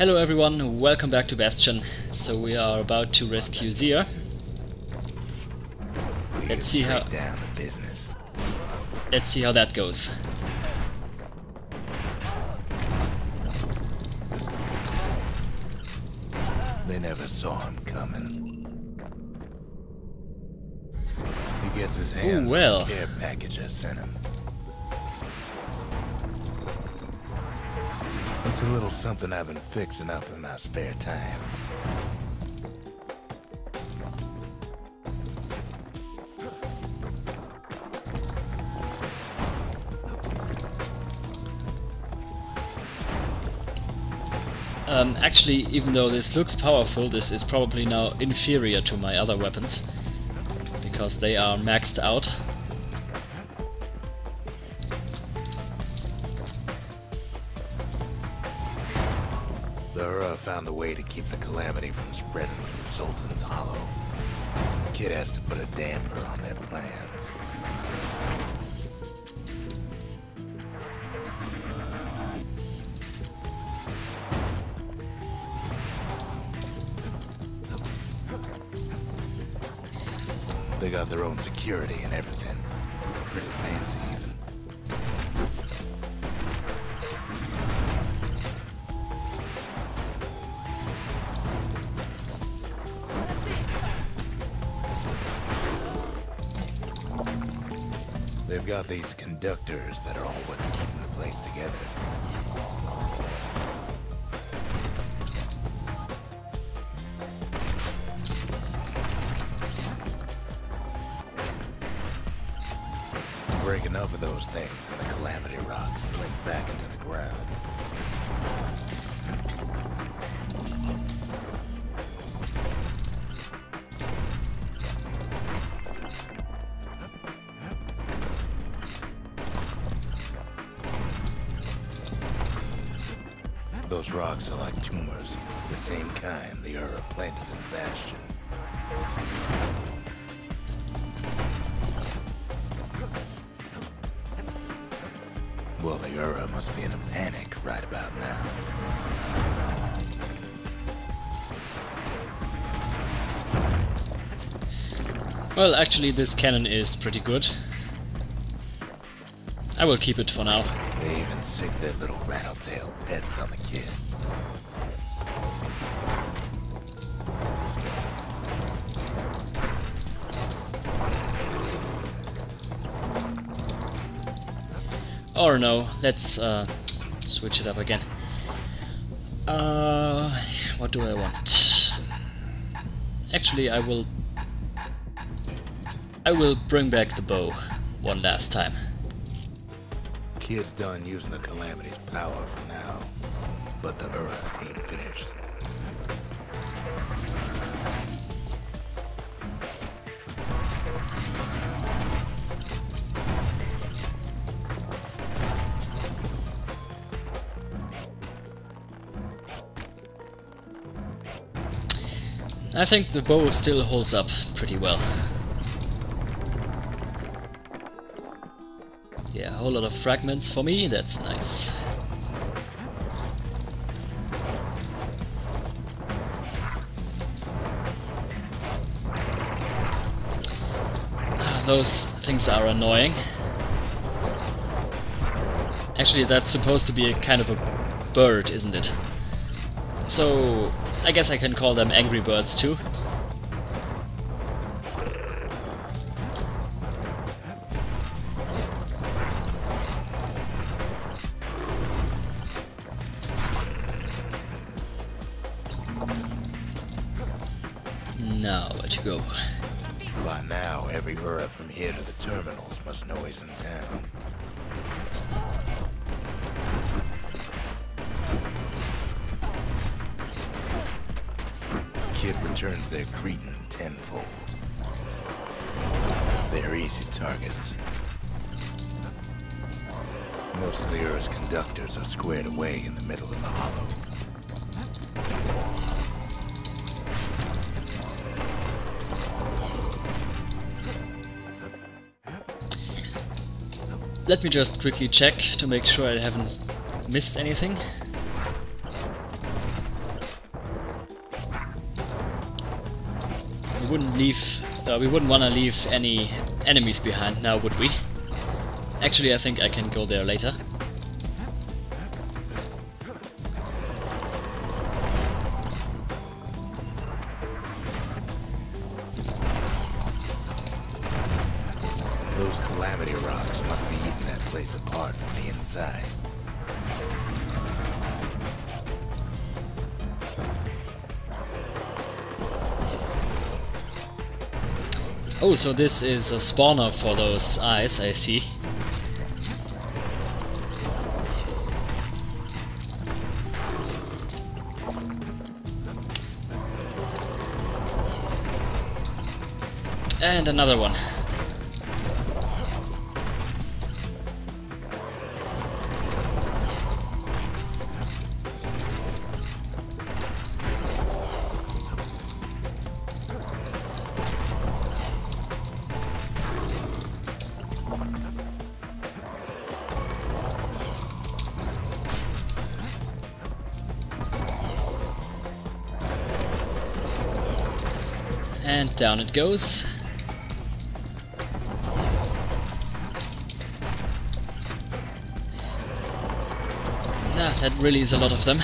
Hello everyone, welcome back to Bastion. So we are about to rescue Zia. Let's see how down to business. let's see how that goes. They never saw him coming. He gets his hands well. on the care package I sent him. It's a little something I've been fixing up in my spare time. Um, actually, even though this looks powerful, this is probably now inferior to my other weapons. Because they are maxed out. The found a way to keep the calamity from spreading through Sultan's Hollow. Kid has to put a damper on their plans. They got their own security and everything. Got these conductors that are all what's keeping the place together. Break enough of those things and the Calamity Rocks slink back into the ground. Those rocks are like tumors, the same kind the Ura planted in Bastion. Well, the Ura must be in a panic right about now. Well, actually this cannon is pretty good. I will keep it for now. They even sick their little rattletail pets on the kid. Or no, let's uh, switch it up again. Uh, what do I want? Actually, I will... I will bring back the bow one last time. Kid's done using the Calamity's power for now, but the Ura ain't finished. I think the bow still holds up pretty well. Whole lot of fragments for me, that's nice. Ah, Those things are annoying. Actually, that's supposed to be a kind of a bird, isn't it? So, I guess I can call them angry birds too. Now, to go? By now, every Ura from here to the terminals must know he's in town. Kid returns their greeting tenfold. They're easy targets. Most of the Ura's conductors are squared away in the middle of the hollow. Let me just quickly check to make sure I haven't missed anything. We wouldn't leave... Uh, we wouldn't want to leave any enemies behind now, would we? Actually, I think I can go there later. Oh, so this is a spawner for those eyes, I see. And another one. And down it goes. Ah, that really is a lot of them.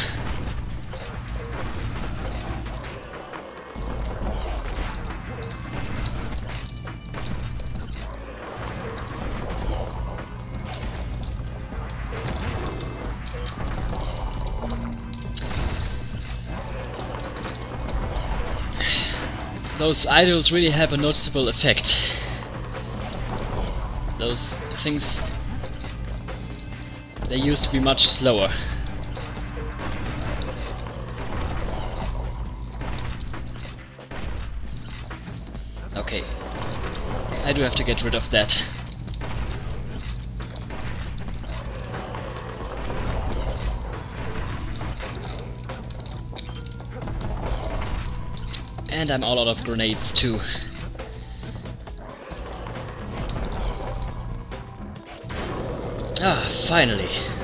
Those idols really have a noticeable effect. Those things... They used to be much slower. Okay. I do have to get rid of that. And I'm all out of grenades too. Ah, finally.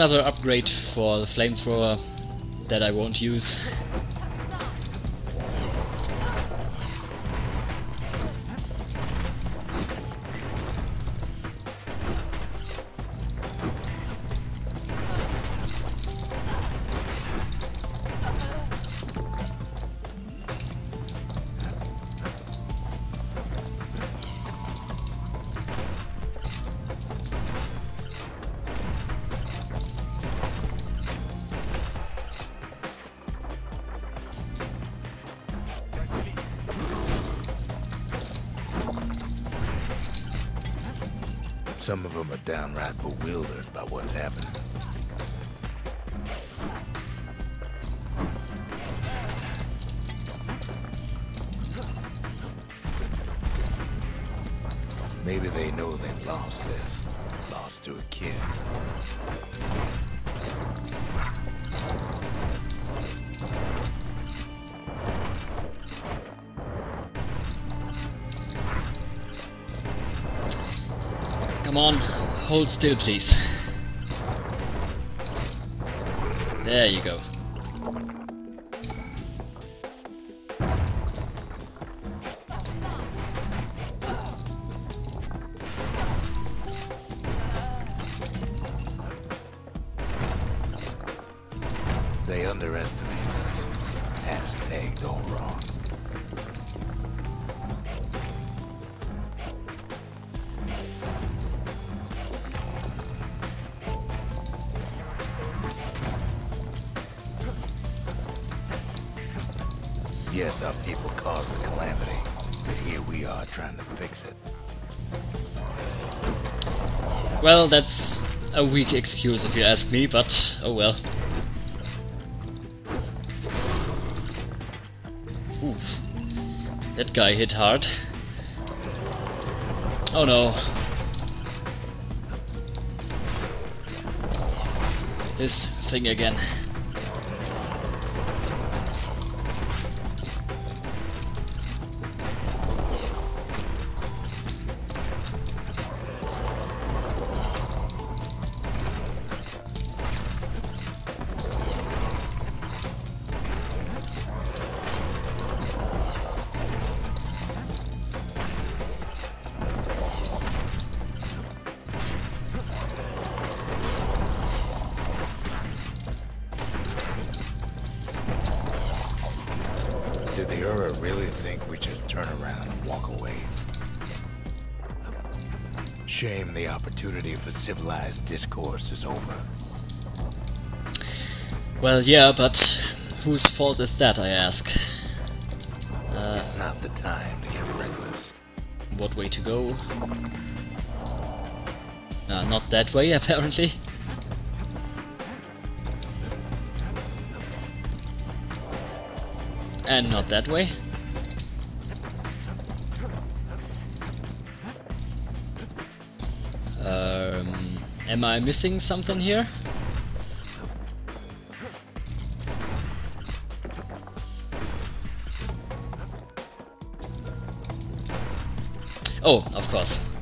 Another upgrade for the flamethrower that I won't use. Some of them are downright bewildered by what's happening. Come on, hold still please. There you go. Well, that's a weak excuse if you ask me, but oh well. Oof. That guy hit hard. Oh no. This thing again. Walk away? Shame the opportunity for civilized discourse is over. Well, yeah, but whose fault is that, I ask? Uh, It's not the time to get reckless. what way to go? Uh, not that way, apparently. And not that way. Am I missing something here? Oh, of course.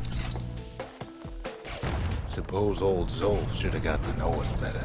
Suppose old Zulf should have got to know us better.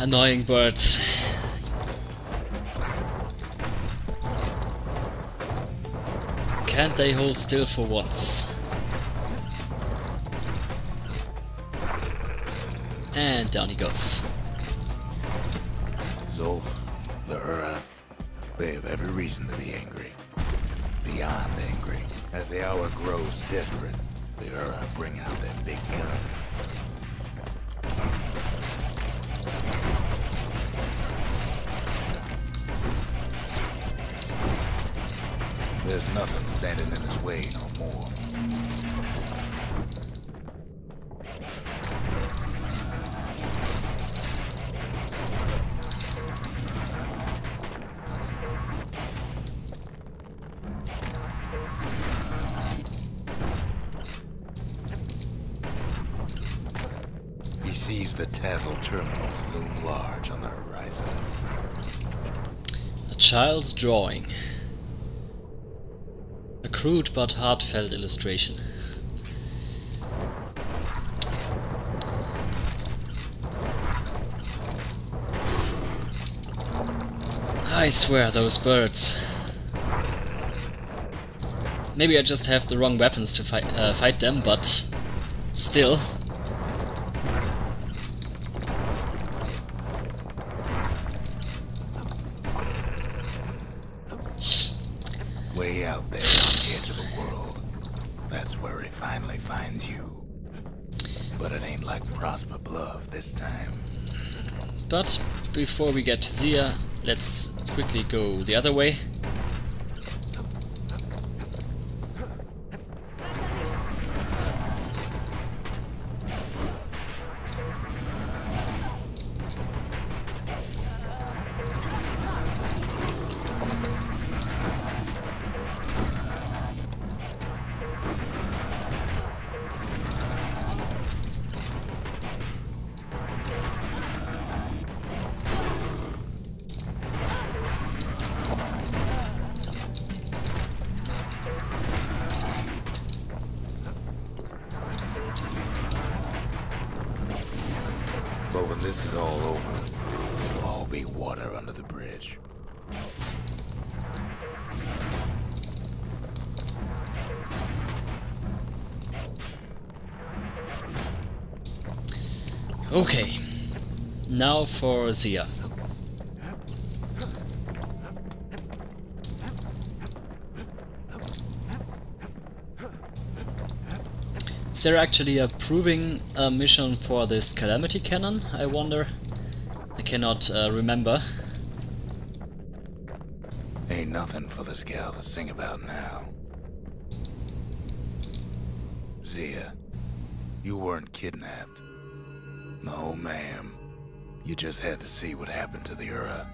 Annoying birds. Can't they hold still for once? And down he goes. Zulf, the Ura, they have every reason to be angry. Beyond angry. As the hour grows desperate, the Ura bring out their big guns. Nothing standing in his way no more. He sees the Tazal terminals loom large on the horizon. A child's drawing. Crude but heartfelt illustration. I swear, those birds. Maybe I just have the wrong weapons to fight, uh, fight them, but still. Way out there edge of the world. That's where he finally finds you. But it ain't like Prosper Bluff this time. But before we get to Zia, let's quickly go the other way. But when this is all over, it'll all be water under the bridge. Okay. Now for Zia. Is there actually a proving uh, mission for this Calamity Cannon, I wonder? I cannot uh, remember. Ain't nothing for this gal to sing about now. Zia, you weren't kidnapped. No, ma'am. You just had to see what happened to the Ura.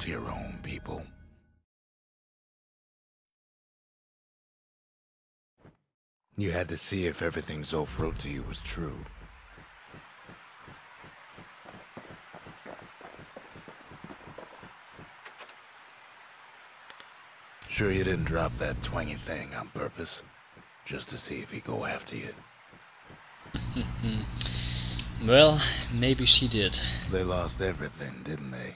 To your own people. You had to see if everything Zulf wrote to you was true. Sure you didn't drop that twangy thing on purpose? Just to see if he'd go after you? well, maybe she did. They lost everything, didn't they?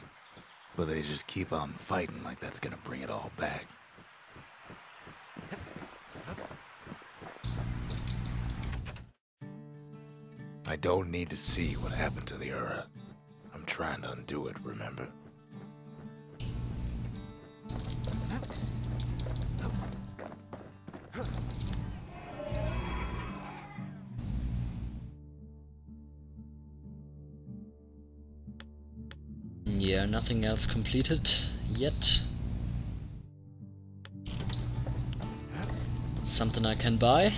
But they just keep on fighting like that's gonna bring it all back. I don't need to see what happened to the Ura. I'm trying to undo it, remember? Yeah, nothing else completed yet. Something I can buy.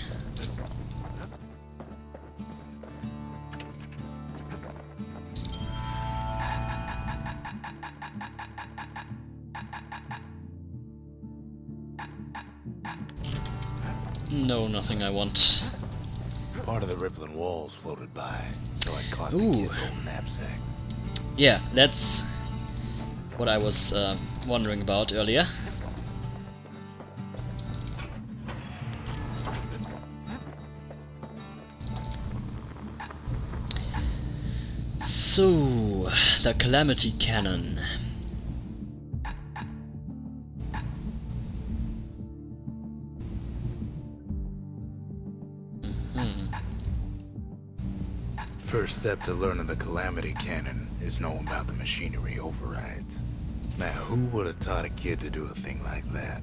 Nothing I want. Part of the rippling walls floated by, so I caught the Ooh. kid's old knapsack. Yeah, that's what I was uh, wondering about earlier. So, the Calamity Cannon. First step to learning the Calamity Cannon is knowing about the machinery overrides. Now, who would have taught a kid to do a thing like that?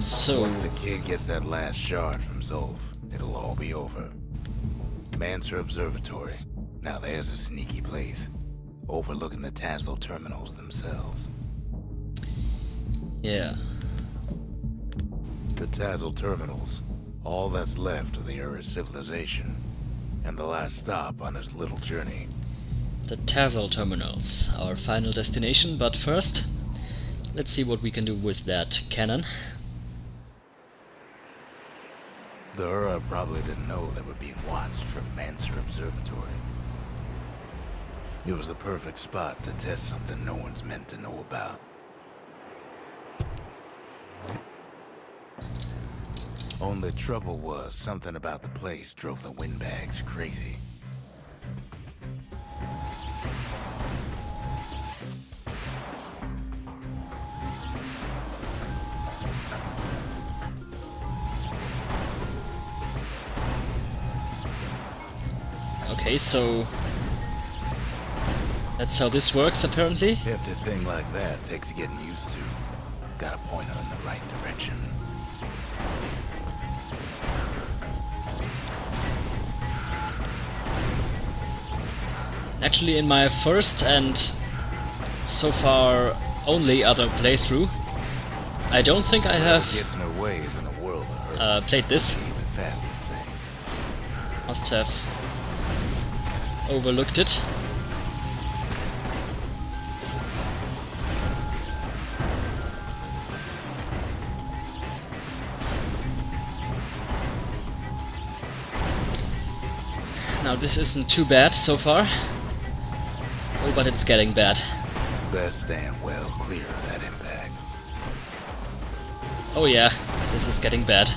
So, Once the kid gets that last shard from Zulf, it'll all be over. Mancer Observatory. Now there's a sneaky place. Overlooking the Tazal terminals themselves. Yeah. The Tazal terminals. All that's left of the Ura civilization. And the last stop on his little journey. The Tazal Terminals, our final destination, but first, let's see what we can do with that cannon. The Ura probably didn't know they were being watched from Mancer Observatory. It was the perfect spot to test something no one's meant to know about. Only trouble was something about the place drove the windbags crazy. Okay, so that's how this works apparently. If a thing like that takes getting used to, gotta point her in the right direction. Actually, in my first and so far only other playthrough, I don't think I have Gets in her ways in a world of her. uh, played this. Be the fastest thing. Must have overlooked it. Now this isn't too bad so far. But it's getting bad. Best stand well clear of that impact. Oh yeah, this is getting bad.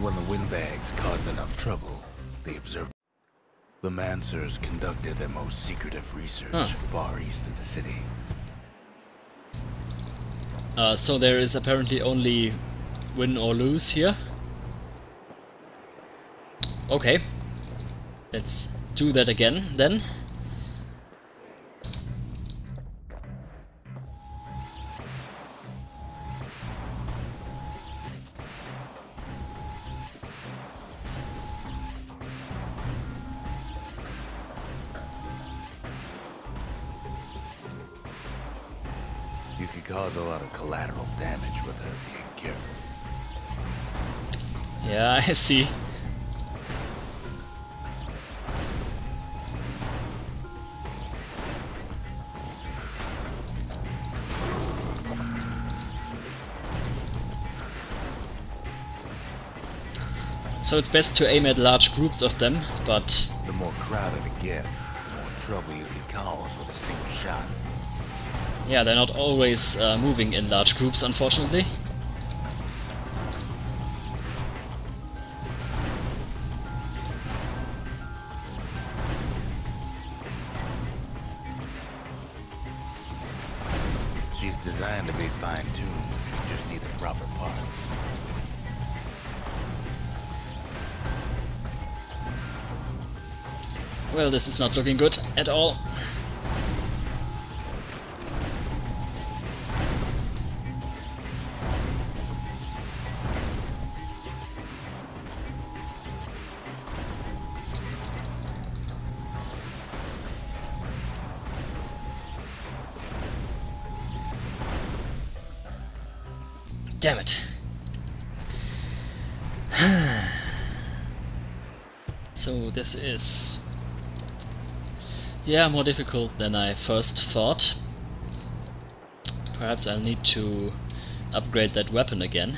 When the windbags caused enough trouble, they observed. The Mancers conducted their most secretive research Huh. far east of the city. Uh, so there is apparently only win or lose here. Okay. Let's do that again then. You could cause a lot of collateral damage with her if you ain't careful. Yeah, I see. So it's best to aim at large groups of them, but The more crowded it gets, the more trouble you can cause with a single shot. Yeah, they're not always uh, moving in large groups, unfortunately. She's designed to be fine-tuned. Just need the proper parts. Well, this is not looking good at all. Yeah, more difficult than I first thought. Perhaps I'll need to upgrade that weapon again.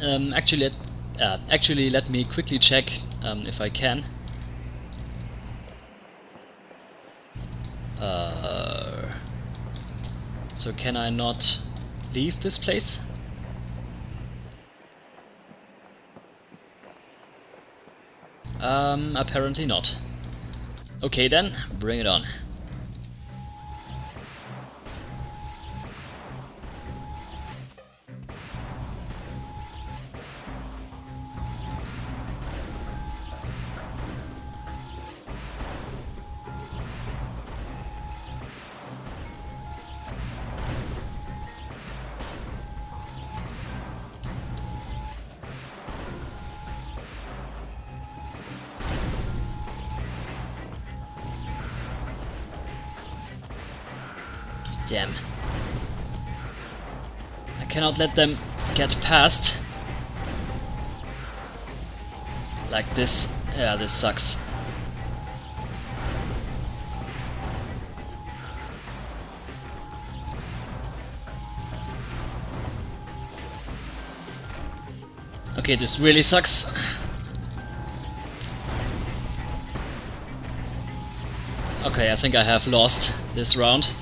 Um, actually, let, uh, actually, let me quickly check um, if I can. Uh, so can I not leave this place? Um, apparently not. Okay then, bring it on. Damn. I cannot let them get past. Like this. Yeah, this sucks. Okay, this really sucks. Okay, I think I have lost this round.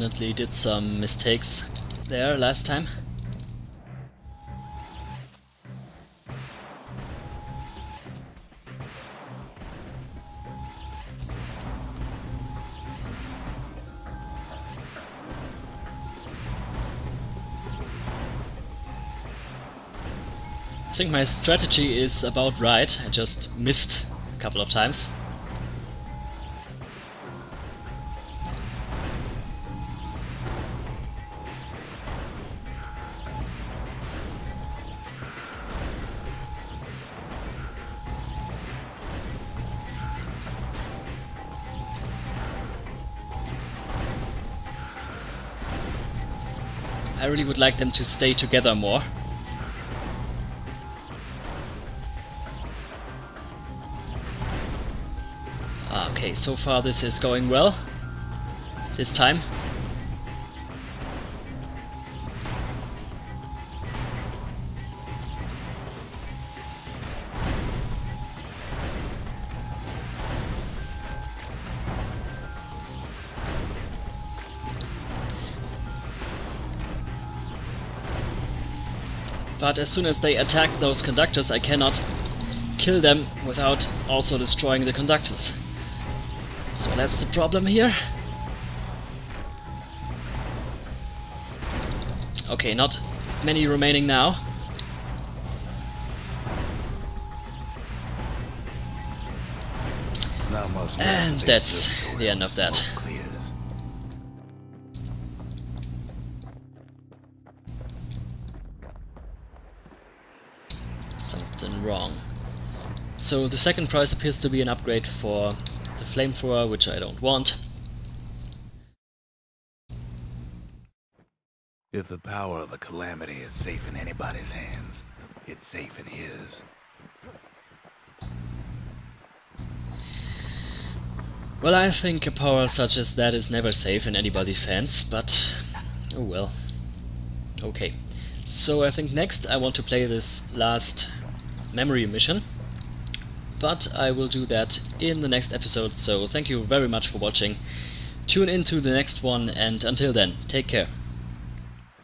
Definitely did some mistakes there last time. I think my strategy is about right, I just missed a couple of times. Really would like them to stay together more. Ah, okay, so far this is going well. This time. But as soon as they attack those conductors, I cannot kill them without also destroying the conductors. So that's the problem here. Okay, not many remaining now. And that's the end of that. Wrong. So the second prize appears to be an upgrade for the flamethrower, which I don't want. If the power of the Calamity is safe in anybody's hands, it's safe in his. Well, I think a power such as that is never safe in anybody's hands, but oh well. Okay, so I think next I want to play this last memory mission, but I will do that in the next episode, so thank you very much for watching. Tune in to the next one, and until then, take care.